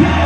Yeah!